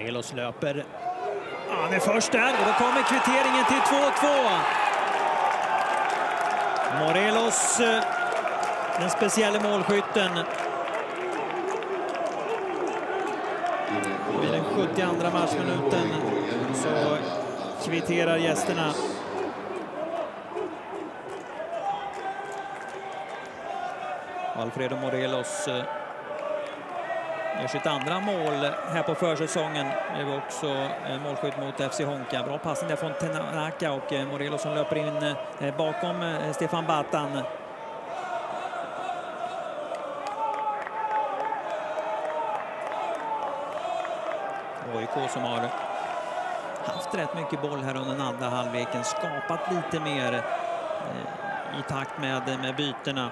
Morelos löper. Han är först där och då kommer kvitteringen till 2-2. Morelos, eh, den speciella målskytten. Vid den 72 matchminuten så kvitterar gästerna. Alfredo Morelos eh, gör sitt andra mål här på försäsongen. Det var också eh, målskytt mot FC Honka. Bra passning där från Tenaka och eh, Morello som löper in eh, bakom Stefan Batan. AIK som har haft rätt mycket boll här under den andra halvleken, skapat lite mer i takt med, med bytena.